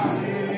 Amém.